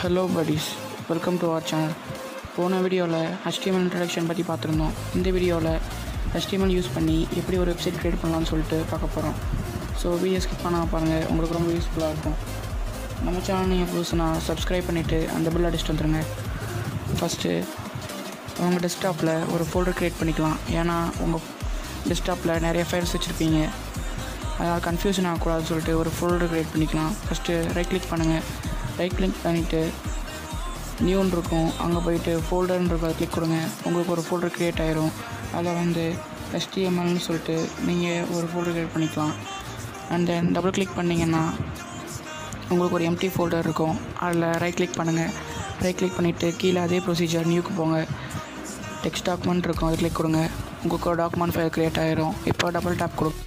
Hello buddies welcome to our channel போன வீடியோவில் HTML introduction பற்றி பார்த்துருந்தோம். இந்த வீடியோவில் ஹெச்டிஎம்எல் யூஸ் பண்ணி எப்படி ஒரு வெப்சைட் க்ரியேட் பண்ணலாம்னு சொல்லிட்டு பார்க்க போகிறோம் ஸோ வீடியோ ஸ்கிப் பண்ணால் பாருங்கள் உங்களுக்கு ரொம்ப யூஸ்ஃபுல்லாக இருக்கும். நம்ம சேனல் நீங்கள் புதுசுனா சப்ஸ்கிரைப் பண்ணிவிட்டு அந்த பில் அடிச்சுட்டு வந்துருங்க. ஃபஸ்ட்டு உங்கள் டெஸ்க்டாப்பில் ஒரு ஃபோல்டர் க்ரியேட் பண்ணிக்கலாம். ஏன்னா உங்கள் டெஸ்க்டாப்பில் நிறைய ஃபைல்ஸ் வச்சுருப்பீங்க. அதனால் கன்ஃபியூஷன் ஆகக்கூடாதுன்னு சொல்லிட்டு ஒரு ஃபோல்டர் க்ரியேட் பண்ணிக்கலாம். ஃபஸ்ட்டு ரைட் கிளிக் பண்ணுங்கள் ரைட் கிளிக் பண்ணிவிட்டு நியூன்னு இருக்கும். அங்கே போயிட்டு ஃபோல்டர்ன்றத கிளிக் கொடுங்க. உங்களுக்கு ஒரு ஃபோல்டர் க்ரியேட் ஆயிரும். அதில் வந்து HTMLனு சொல்லிட்டு நீங்கள் ஒரு ஃபோல்டர் க்ரியேட் பண்ணிக்கலாம். அண்ட் தென் டபுள் கிளிக் பண்ணிங்கன்னா உங்களுக்கு ஒரு எம்டி ஃபோல்டர் இருக்கும். அதில் ரைட் கிளிக் பண்ணுங்கள் ரைட் கிளிக் பண்ணிவிட்டு கீழே அதே ப்ரொசீஜர் நியூக்கு போங்க. டெக்ஸ்ட் டாக்குமெண்ட் இருக்கும். அது கிளிக் கொடுங்க. உங்களுக்கு ஒரு டாக்குமெண்ட் ஃபைல் க்ரியேட் ஆயிரும். இப்போ டபுள் டேப் கொடுக்கும்